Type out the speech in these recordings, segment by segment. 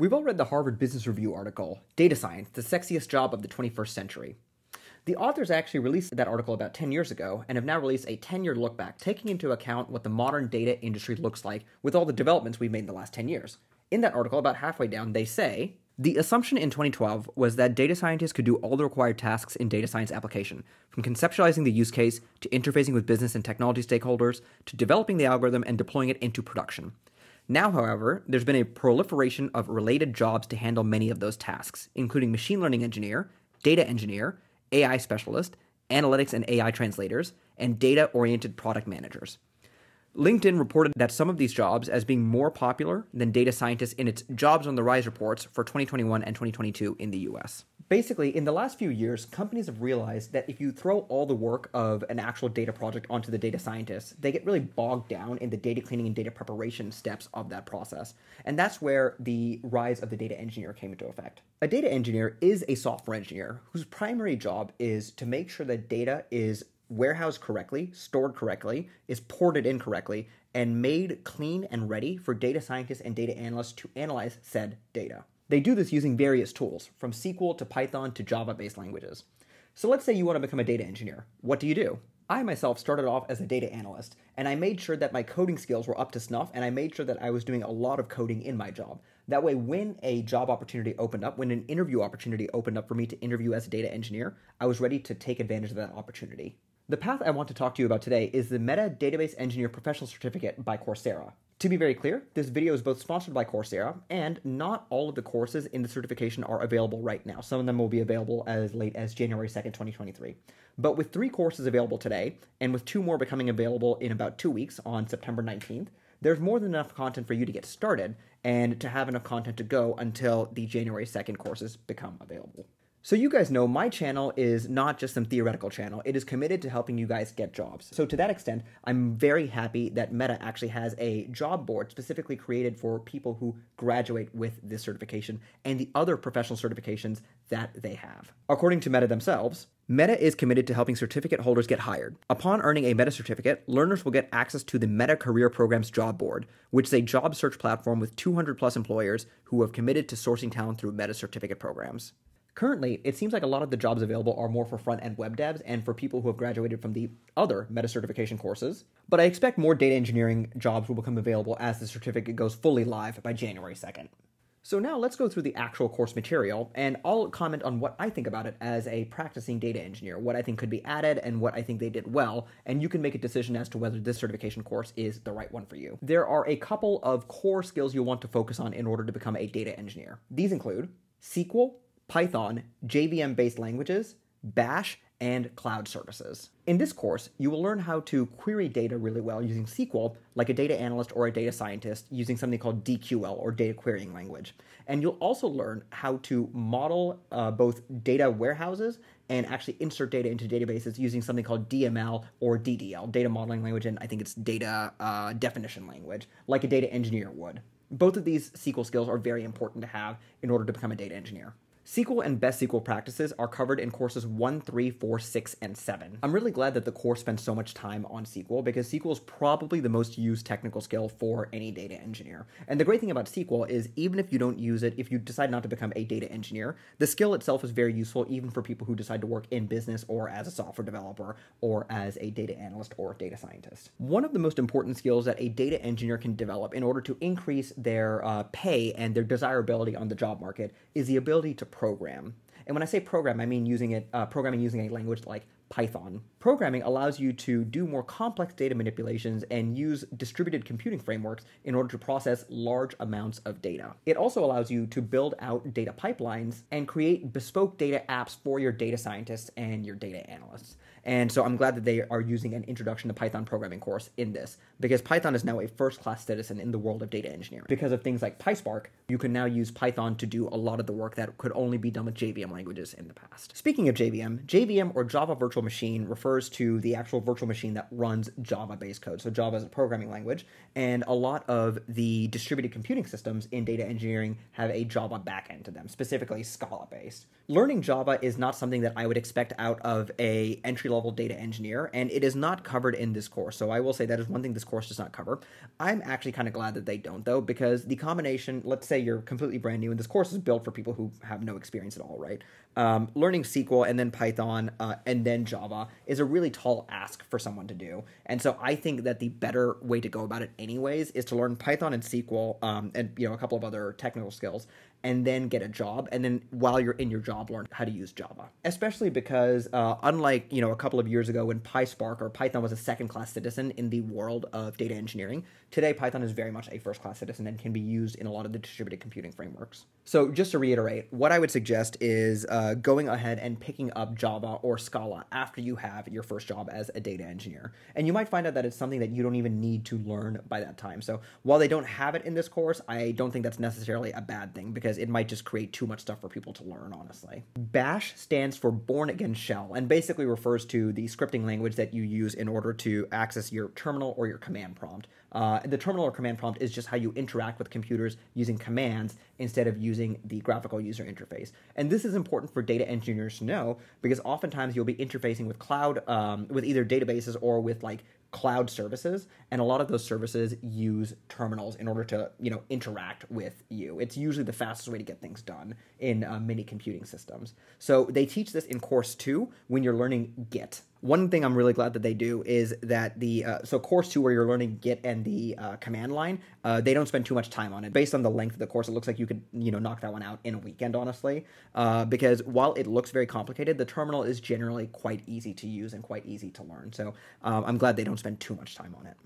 We've all read the Harvard Business Review article, Data Science, the Sexiest Job of the 21st Century. The authors actually released that article about 10 years ago and have now released a 10 year look back, taking into account what the modern data industry looks like with all the developments we've made in the last 10 years. In that article, about halfway down, they say the assumption in 2012 was that data scientists could do all the required tasks in data science application, from conceptualizing the use case to interfacing with business and technology stakeholders to developing the algorithm and deploying it into production. Now, however, there's been a proliferation of related jobs to handle many of those tasks, including machine learning engineer, data engineer, AI specialist, analytics and AI translators, and data oriented product managers. LinkedIn reported that some of these jobs as being more popular than data scientists in its Jobs on the Rise reports for 2021 and 2022 in the US. Basically, in the last few years, companies have realized that if you throw all the work of an actual data project onto the data scientists, they get really bogged down in the data cleaning and data preparation steps of that process. And that's where the rise of the data engineer came into effect. A data engineer is a software engineer whose primary job is to make sure that data is warehoused correctly, stored correctly, is ported in correctly, and made clean and ready for data scientists and data analysts to analyze said data. They do this using various tools, from SQL to Python to Java based languages. So let's say you want to become a data engineer. What do you do? I myself started off as a data analyst, and I made sure that my coding skills were up to snuff, and I made sure that I was doing a lot of coding in my job. That way, when a job opportunity opened up, when an interview opportunity opened up for me to interview as a data engineer, I was ready to take advantage of that opportunity. The path I want to talk to you about today is the Meta Database Engineer Professional Certificate by Coursera. To be very clear, this video is both sponsored by Coursera, and not all of the courses in the certification are available right now. Some of them will be available as late as January 2nd, 2023. But with three courses available today, and with two more becoming available in about two weeks on September 19th, there's more than enough content for you to get started and to have enough content to go until the January 2nd courses become available. So you guys know my channel is not just some theoretical channel. It is committed to helping you guys get jobs. So to that extent, I'm very happy that Meta actually has a job board specifically created for people who graduate with this certification and the other professional certifications that they have. According to Meta themselves, Meta is committed to helping certificate holders get hired. Upon earning a Meta certificate, learners will get access to the Meta Career Program's job board, which is a job search platform with 200 plus employers who have committed to sourcing talent through Meta certificate programs. Currently, it seems like a lot of the jobs available are more for front end web devs and for people who have graduated from the other meta certification courses. But I expect more data engineering jobs will become available as the certificate goes fully live by January 2nd. So now let's go through the actual course material, and I'll comment on what I think about it as a practicing data engineer, what I think could be added, and what I think they did well, and you can make a decision as to whether this certification course is the right one for you. There are a couple of core skills you'll want to focus on in order to become a data engineer. These include SQL, Python, JVM based languages, Bash, and cloud services. In this course, you will learn how to query data really well using SQL, like a data analyst or a data scientist, using something called DQL or data querying language. And you'll also learn how to model uh, both data warehouses and actually insert data into databases using something called DML or DDL, data modeling language, and I think it's data uh, definition language, like a data engineer would. Both of these SQL skills are very important to have in order to become a data engineer. SQL and best SQL practices are covered in courses 1, 3, 4, 6, and 7. I'm really glad that the course spends so much time on SQL because SQL is probably the most used technical skill for any data engineer. And the great thing about SQL is even if you don't use it, if you decide not to become a data engineer, the skill itself is very useful even for people who decide to work in business or as a software developer or as a data analyst or data scientist. One of the most important skills that a data engineer can develop in order to increase their uh, pay and their desirability on the job market is the ability to program. And when I say program, I mean using it, uh, programming using a language like Python. Programming allows you to do more complex data manipulations and use distributed computing frameworks in order to process large amounts of data. It also allows you to build out data pipelines and create bespoke data apps for your data scientists and your data analysts. And so I'm glad that they are using an introduction to Python programming course in this because Python is now a first class citizen in the world of data engineering. Because of things like PySpark, you can now use Python to do a lot of the work that could only be done with JVM languages in the past. Speaking of JVM, JVM or Java Virtual Machine refers to the actual virtual machine that runs Java based code. So Java is a programming language, and a lot of the distributed computing systems in data engineering have a Java backend to them, specifically Scala based. Learning Java is not something that I would expect out of a entry level data engineer, and it is not covered in this course. So I will say that is one thing this course does not cover. I'm actually kind of glad that they don't though, because the combination, let's say you're completely brand new, and this course is built for people who have no experience at all, right? Um, learning SQL and then Python uh, and then Java is a really tall ask for someone to do. And so I think that the better way to go about it, anyways, is to learn Python and SQL um, and you know a couple of other technical skills, and then get a job and then while you're in your job learn how to use java. Especially because uh, unlike you know a couple of years ago when pyspark or python was a second class citizen in the world of data engineering today python is very much a first class citizen and can be used in a lot of the distributed computing frameworks. So just to reiterate what i would suggest is uh, going ahead and picking up java or scala after you have your first job as a data engineer. And you might find out that it's something that you don't even need to learn by that time. So while they don't have it in this course i don't think that's necessarily a bad thing because because it might just create too much stuff for people to learn, honestly. Bash stands for Bourne Again Shell and basically refers to the scripting language that you use in order to access your terminal or your command prompt. Uh, the terminal or command prompt is just how you interact with computers using commands instead of using the graphical user interface. And this is important for data engineers to know because oftentimes you'll be interfacing with cloud, um, with either databases or with like cloud services and a lot of those services use terminals in order to you know interact with you. It's usually the fastest way to get things done in uh, many computing systems. So they teach this in course two when you're learning git one thing I'm really glad that they do is that the uh, so course two where you're learning Git and the uh, command line, uh, they don't spend too much time on it. Based on the length of the course, it looks like you could you know knock that one out in a weekend, honestly. Uh, because while it looks very complicated, the terminal is generally quite easy to use and quite easy to learn. So um, I'm glad they don't spend too much time on it.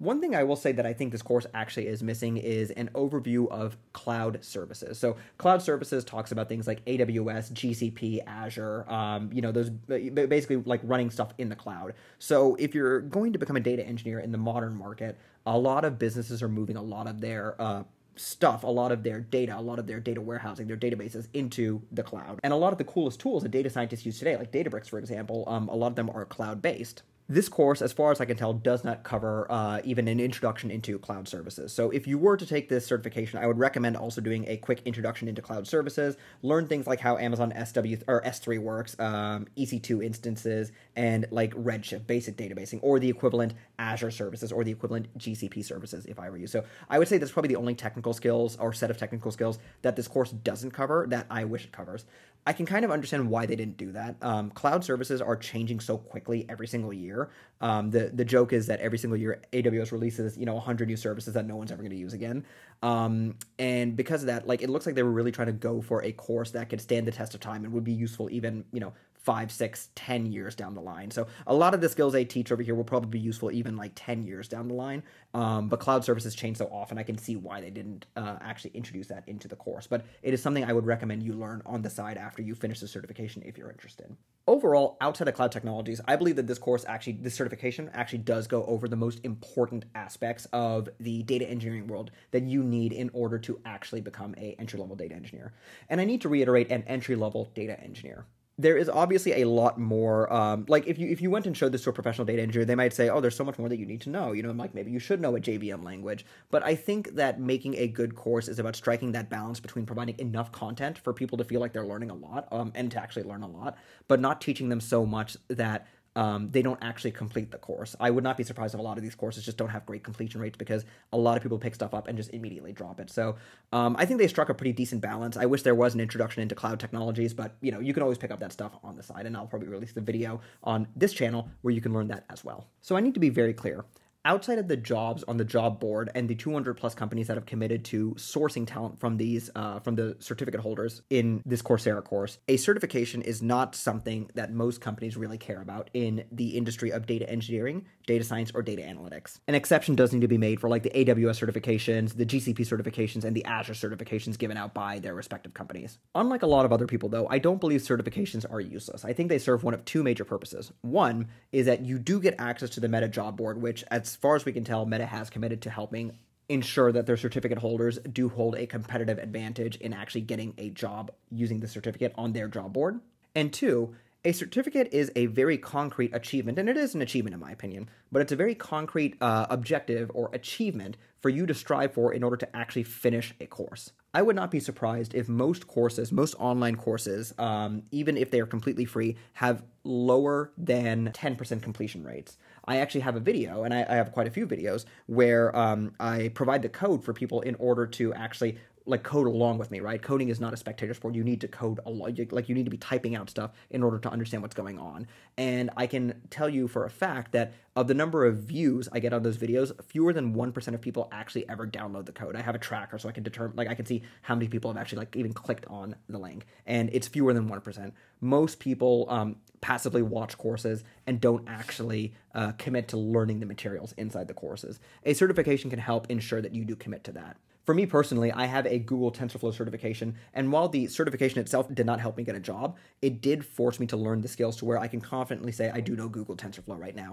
One thing I will say that I think this course actually is missing is an overview of cloud services. So, cloud services talks about things like AWS, GCP, Azure, um, you know, those basically like running stuff in the cloud. So, if you're going to become a data engineer in the modern market, a lot of businesses are moving a lot of their uh, stuff, a lot of their data, a lot of their data warehousing, their databases into the cloud. And a lot of the coolest tools that data scientists use today, like Databricks, for example, um, a lot of them are cloud based. This course, as far as I can tell, does not cover uh, even an introduction into cloud services. So if you were to take this certification, I would recommend also doing a quick introduction into cloud services, learn things like how Amazon SW or S3 works, um, EC2 instances, and like Redshift, basic databasing, or the equivalent Azure services or the equivalent GCP services, if I were you. So I would say that's probably the only technical skills or set of technical skills that this course doesn't cover that I wish it covers. I can kind of understand why they didn't do that. Um, cloud services are changing so quickly every single year. Um, the the joke is that every single year AWS releases you know 100 new services that no one's ever going to use again. Um, and because of that, like it looks like they were really trying to go for a course that could stand the test of time and would be useful even you know five, six, ten years down the line. So a lot of the skills I teach over here will probably be useful even like ten years down the line. Um, but cloud services change so often, I can see why they didn't uh, actually introduce that into the course. But it is something I would recommend you learn on the side after you finish the certification if you're interested. Overall, outside of cloud technologies, I believe that this course actually, this certification actually does go over the most important aspects of the data engineering world that you need in order to actually become a entry level data engineer. And I need to reiterate an entry level data engineer there is obviously a lot more um, like if you if you went and showed this to a professional data engineer they might say oh there's so much more that you need to know you know like maybe you should know a jvm language. But i think that making a good course is about striking that balance between providing enough content for people to feel like they're learning a lot um, and to actually learn a lot but not teaching them so much that um, they don't actually complete the course. I would not be surprised if a lot of these courses just don't have great completion rates because a lot of people pick stuff up and just immediately drop it. So um, I think they struck a pretty decent balance. I wish there was an introduction into cloud technologies, but you know you can always pick up that stuff on the side, and I'll probably release the video on this channel where you can learn that as well. So I need to be very clear outside of the jobs on the job board and the 200 plus companies that have committed to sourcing talent from these uh, from the certificate holders in this coursera course a certification is not something that most companies really care about in the industry of data engineering data science or data analytics. An exception does need to be made for like the aws certifications the gcp certifications and the azure certifications given out by their respective companies. Unlike a lot of other people though i don't believe certifications are useless. I think they serve one of two major purposes. One is that you do get access to the meta job board which as as far as we can tell, Meta has committed to helping ensure that their certificate holders do hold a competitive advantage in actually getting a job using the certificate on their job board. And two, a certificate is a very concrete achievement, and it is an achievement in my opinion, but it's a very concrete uh, objective or achievement for you to strive for in order to actually finish a course. I would not be surprised if most courses, most online courses, um, even if they are completely free, have lower than 10% completion rates. I actually have a video, and I, I have quite a few videos, where um, I provide the code for people in order to actually like code along with me, right? Coding is not a spectator sport. You need to code a lot. Like you need to be typing out stuff in order to understand what's going on. And I can tell you for a fact that of the number of views I get on those videos, fewer than 1% of people actually ever download the code. I have a tracker so I can determine, like I can see how many people have actually like even clicked on the link. And it's fewer than 1%. Most people um, passively watch courses and don't actually uh, commit to learning the materials inside the courses. A certification can help ensure that you do commit to that. For me personally, I have a Google TensorFlow certification, and while the certification itself did not help me get a job, it did force me to learn the skills to where I can confidently say I do know Google TensorFlow right now.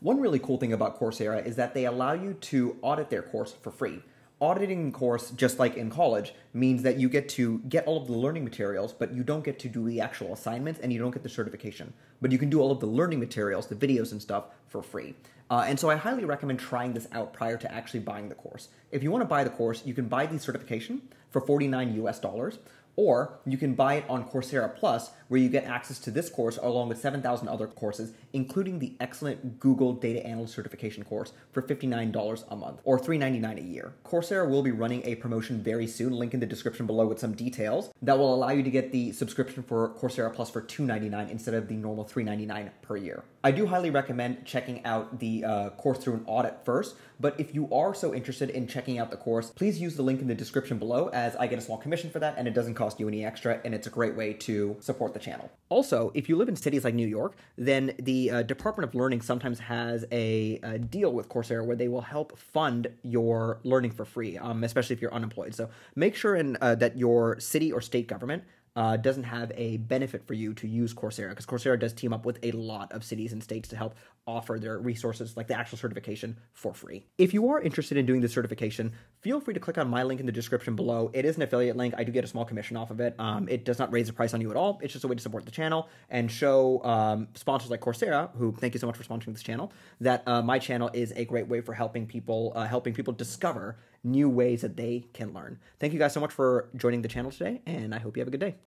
One really cool thing about Coursera is that they allow you to audit their course for free. Auditing course, just like in college, means that you get to get all of the learning materials, but you don't get to do the actual assignments and you don't get the certification. But you can do all of the learning materials, the videos and stuff, for free. Uh, and so I highly recommend trying this out prior to actually buying the course. If you want to buy the course, you can buy the certification for 49 US dollars, or you can buy it on Coursera Plus, where you get access to this course along with 7,000 other courses, including the excellent Google Data Analyst Certification course for $59 a month or $3.99 a year. Coursera will be running a promotion very soon, link in the description below with some details, that will allow you to get the subscription for Coursera Plus for $2.99 instead of the normal $3.99 per year. I do highly recommend checking out the uh, course through an audit first, but if you are so interested in checking out the course, please use the link in the description below as I get a small commission for that and it doesn't cost you any extra and it's a great way to support the channel. Also, if you live in cities like New York, then the uh, Department of Learning sometimes has a, a, deal with Coursera where they will help fund your learning for free, um, especially if you're unemployed. So make sure in, uh, that your city or state government uh, doesn't have a benefit for you to use Coursera because Coursera does team up with a lot of cities and states to help offer their resources like the actual certification for free. If you are interested in doing the certification, feel free to click on my link in the description below. It is an affiliate link. I do get a small commission off of it. Um, it does not raise the price on you at all. It's just a way to support the channel and show um, sponsors like Coursera, who thank you so much for sponsoring this channel, that uh, my channel is a great way for helping people uh, helping people discover new ways that they can learn. Thank you guys so much for joining the channel today, and I hope you have a good day.